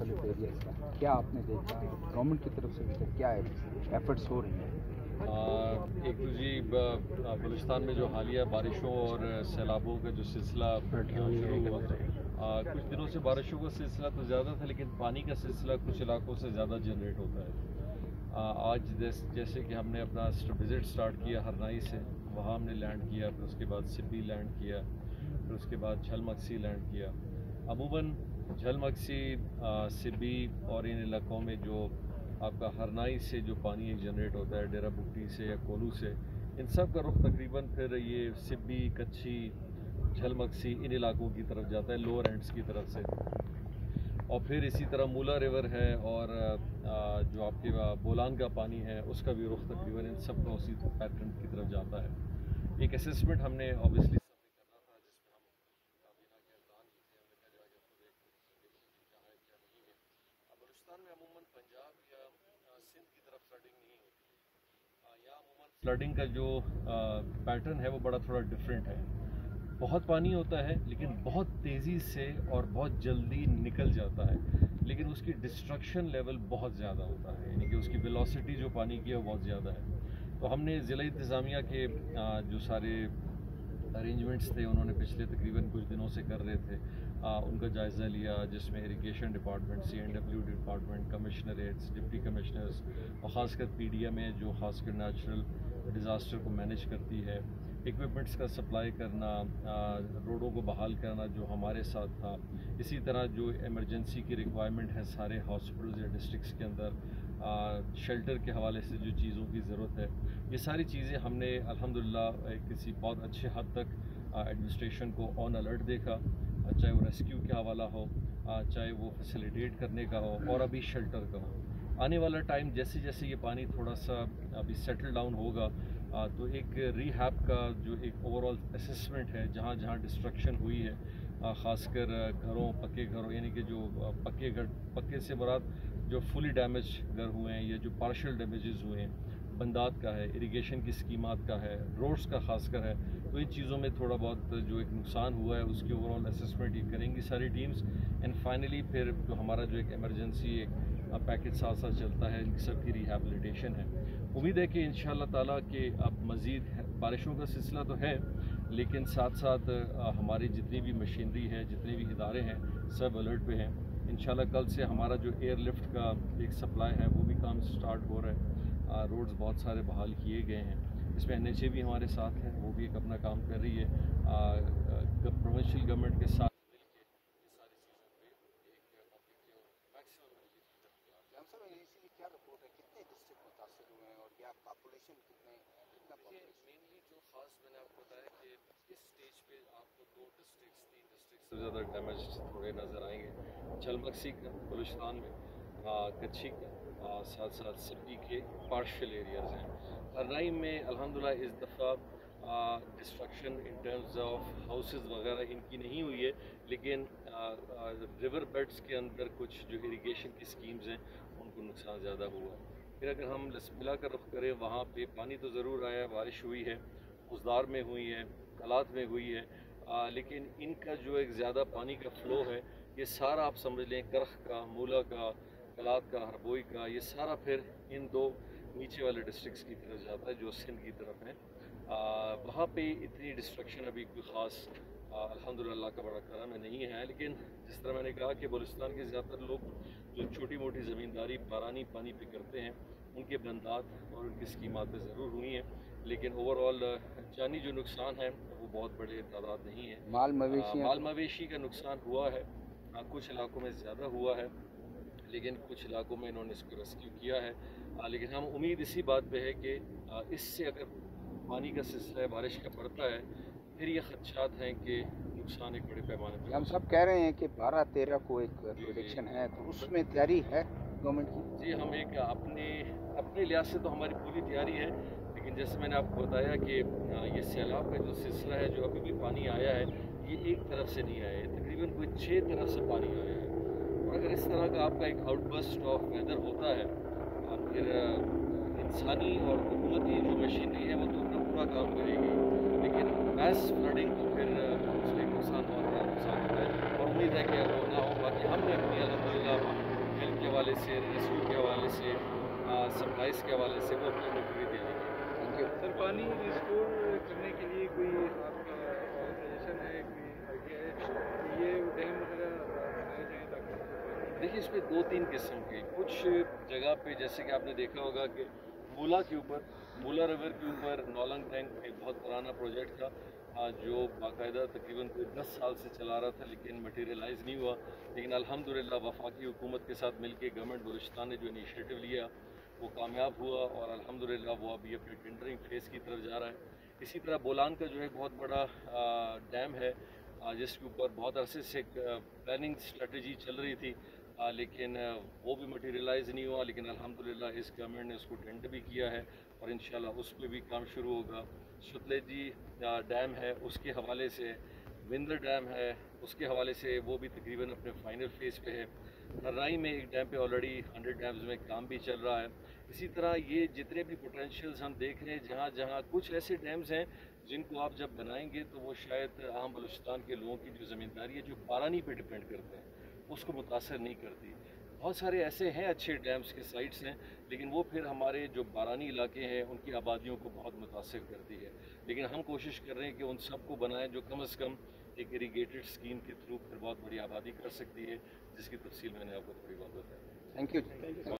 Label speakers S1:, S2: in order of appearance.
S1: मुख्तलिफ़ एरियाज़ का क्या आपने देखा? गवर्नमेंट की तरफ़ से क्या एफर्ट्स हो रही हैं?
S2: एक तो जी ब- बलूचिस्तान में जो हालिया बारिशों और सैलाबों का जो सिलसिला शुरू हुआ। आ, कुछ दिनों से बारिशों का सिलसिला तो ज़्यादा था लेकिन पानी का सिलसिला कुछ इलाकों से ज़्यादा जनरेट होता है। आ, आज जैसे कि हमने अपना विज़िट स्टार्ट किया हरनाई से वहाँ हमने लैंड किया फिर उसके बाद सिब्बी लैंड किया फिर उसके बाद झलमक्सी लैंड किया। अमूमन झलमक्सी आ, सिब्बी और इन इलाकों में जो आपका हरनाई से जो पानी जनरेट होता है डेरा बुट्टी से या कोलू से इन सब का रुख तकरीबन फिर ये सिब्बी कच्छी झलमक्सी इन इलाकों की तरफ़ जाता है लोअर एंड्स की तरफ़ से। और फिर इसी तरह मूला रिवर है और जो आपके बोलान का पानी है उसका भी रुख तकरीबन इन सब का उसी पैटर्न की तरफ़ जाता है। एक असेसमेंट हमने ऑब्वियसली बलूचिस्तान में अमूमन पंजाब या सिंध की तरफ़ फ्लडिंग नहीं होती। अमूमन फ्लडिंग का जो पैटर्न है वो बड़ा थोड़ा डिफरेंट है। बहुत पानी होता है, लेकिन बहुत तेज़ी से और बहुत जल्दी निकल जाता है। लेकिन उसकी डिस्ट्रक्शन लेवल बहुत ज़्यादा होता है। यानी कि उसकी वेलोसिटी जो पानी की है बहुत ज़्यादा है। तो हमने ज़िला इंतज़ामिया के जो सारे अरेंजमेंट्स थे उन्होंने पिछले तकरीबन कुछ दिनों से कर रहे थे। आ, उनका जायज़ा लिया जिसमें irrigation department C N W department commissionerates deputy commissioners और ख़ासकर पी डी एम है जो खासकर नेचुरल डिज़ास्टर को मैनेज करती है। इक्विपमेंट्स का सप्लाई करना रोडों को बहाल करना जो हमारे साथ था। इसी तरह जो इमरजेंसी की रिक्वायरमेंट है सारे हॉस्पिटल्स या डिस्ट्रिक्स के अंदर शेल्टर के हवाले से जो चीज़ों की ज़रूरत है। ये सारी चीज़ें हमने, अल्हम्दुलिल्लाह एक किसी बहुत अच्छे हद तक एडमिनिस्ट्रेशन को ऑन अलर्ट देखा। चाहे वो रेस्क्यू का हवाला हो चाहे वो फैसिलिटेट करने का हो, और अभी शेल्टर का हो। आने वाला टाइम जैसे जैसे ये पानी थोड़ा सा अभी सेटल डाउन होगा तो एक रिहैब का जो एक ओवरऑल असेसमेंट है जहाँ जहाँ डिस्ट्रक्शन हुई है ख़ासकर घरों, पक्के घरों, यानी कि जो पक्के घर, पक्के से मुराद जो फुली डैमेज घर हुए हैं या जो पार्शल डैमेजेस हुए हैं, बंदात का है इरिगेशन की स्कीमात का है रोड्स का खासकर है तो इन चीज़ों में थोड़ा बहुत जो एक नुकसान हुआ है, उसकी ओवरऑल असेसमेंट ये करेंगी सारी टीम्स एंड फाइनली फिर जो हमारा जो एक इमरजेंसी एक पैकेज साथ साथ चलता है, इन सब की रिहेबिलिटेशन है. उम्मीद है कि इन ताला कि अब मज़ीद बारिशों का सिलसिला तो है लेकिन साथ साथ हमारी जितनी भी मशीनरी है जितने भी इदारे हैं सब अलर्ट पे हैं। इन कल से हमारा जो एयरलिफ्ट का एक सप्लाई है वो भी काम स्टार्ट हो रहा है। रोड्स बहुत सारे बहाल किए गए हैं। इसमें एनएचए भी हमारे साथ हैं वो भी एक अपना काम कर रही है। प्रोविंशियल गवर्नमेंट के साथ खास मैंने आपको बताया कि इस स्टेज पे आपको दो डिस्ट्रिक्ट्स तीन डिस्ट्रिक्ट से ज़्यादा डैमेज थोड़े नज़र आएँगे। चलमक्सी का बलूचिस्तान में कच्छी का साथ साथ सिपी के पार्शल एरियाज़ हैं। हरनाई में अल्हम्दुलिल्लाह इस दफ़ा destruction in terms of houses वगैरह इनकी नहीं हुई है, लेकिन रिवर बेड्स के अंदर कुछ जो इरिगेशन की स्कीम्स हैं, उनको नुकसान ज़्यादा हुआ। फिर अगर हम लसमिला का रुख करें, वहाँ पे पानी तो ज़रूर आया, बारिश हुई है उजदार में हुई है कलात में हुई है आ, लेकिन इनका जो एक ज़्यादा पानी का फ़्लो है ये सारा आप समझ लें करख का मूला का कलात का हरबोई का ये सारा फिर इन दो नीचे वाले डिस्ट्रिक्स की तरफ़ जाता है जो सिंध की तरफ़ है। वहाँ पे इतनी डिस्ट्रक्शन अभी कोई ख़ास अल्हम्दुलिल्लाह का बड़ा करम नहीं है लेकिन जिस तरह मैंने कहा कि बलूचिस्तान के ज़्यादातर लोग जो छोटी मोटी ज़मींदारी बारानी पानी पे करते हैं उनके बंदात और उनकी स्कीमात ज़रूर हुई हैं लेकिन ओवरऑल जानी जो नुकसान है वो बहुत बड़े तादाद नहीं है।
S1: माल मवेशी
S2: माल मवेशी का नुकसान हुआ है आ, कुछ इलाकों में ज़्यादा हुआ है लेकिन कुछ इलाकों में इन्होंने इसको रेस्क्यू किया है। आ, लेकिन हम उम्मीद इसी बात पे है कि इससे अगर पानी का सिलसिला बारिश का पड़ता है फिर ये खदशात हैं कि नुकसान एक बड़े पैमाने पर
S1: हम सब कह रहे हैं कि बारह तेरह को एक प्रोडिक्शन है तो उसमें तैयारी है? गवर्नमेंट की।
S2: जी, हम एक अपने अपने लिहाज से तो हमारी पूरी तैयारी है, लेकिन जैसे मैंने आपको बताया कि ये सैलाब का जो सिलसिला है, जो अभी भी पानी आया है, ये एक तरफ़ से नहीं आया है, तकरीबन कोई छः तरफ़ से पानी आया है। और अगर इस तरह का आपका एक आउटबस्ट ऑफ़ वेदर होता है, और फिर इंसानी और हुकूमती जो मशीनरी है, वो तो अपना पूरा काम करेगी। लेकिन मैस फ्लडिंग तो फिर उसमें नुकसान और नुकसान होता है। और उम्मीद है कि अगर ना हो, बाकी हमने अपनी से सप्लाईज के हवाले से सप्लाइज के हवाले से वो अपनी नौकरी दे देंगे।
S1: थैंक
S3: सर पानी रिस्टोर करने के लिए कोई आपका सजेशन है कोई आइडिया है कि ये डैम वगैरह बनाए जाएँ ताकि
S2: देखिए इसमें दो तीन किस्म के कुछ जगह पे जैसे कि आपने देखा होगा कि मूला के ऊपर मूला रिवर के ऊपर नौलंग टैंक एक बहुत पुराना प्रोजेक्ट था। जो बाकायदा तकरीबन कोई दस साल से चला रहा था लेकिन मटेरियलाइज नहीं हुआ। लेकिन अल्हम्दुलिल्लाह वफाकी हुकूमत के साथ मिलके गवर्नमेंट बलूचिस्तान ने जो इनिशिएटिव लिया वो कामयाब हुआ और अल्हम्दुलिल्लाह वो अभी अपने टेंडरिंग फ़ेज़ की तरफ़ जा रहा है। इसी तरह बोलान का जो है बहुत बड़ा डैम है। जिसके ऊपर बहुत अरसे से प्लानिंग स्ट्रेटजी चल रही थी आ, लेकिन वो भी मटेरियलाइज नहीं हुआ। लेकिन अल्हम्दुलिल्लाह इस गवर्नमेंट ने उसको टेंडर भी किया है और इन उस पर भी काम शुरू होगा। सुतलेजी डैम है, उसके हवाले से विंदर डैम है, उसके हवाले से वो भी तकरीबन अपने फाइनल फ़ेज़ पे है। नर्राई में एक डैम पे ऑलरेडी हंड्रेड डैम्स में काम भी चल रहा है। इसी तरह ये जितने भी पोटेंशियल्स हम देख रहे हैं जहाँ जहाँ कुछ ऐसे डैम्स हैं, जिनको आप जब बनाएँगे तो वो शायद आम बलूचिस्तान के लोगों की जो ज़मींदारी है, जो पारानी पर डिपेंड करते हैं, उसको मुतासर नहीं करती। बहुत सारे ऐसे हैं अच्छे डैम्स के साइट्स हैं, लेकिन वो फिर हमारे जो बारानी इलाके हैं, उनकी आबादियों को बहुत मुतासर करती है। लेकिन हम कोशिश कर रहे हैं कि उन सबको बनाएँ जो कम अज़ कम एक इरीगेटेड स्कीम के थ्रू फिर बहुत बड़ी आबादी कर सकती है, जिसकी तफसील मैंने आपको थोड़ी बहुत बताई।
S1: Thank you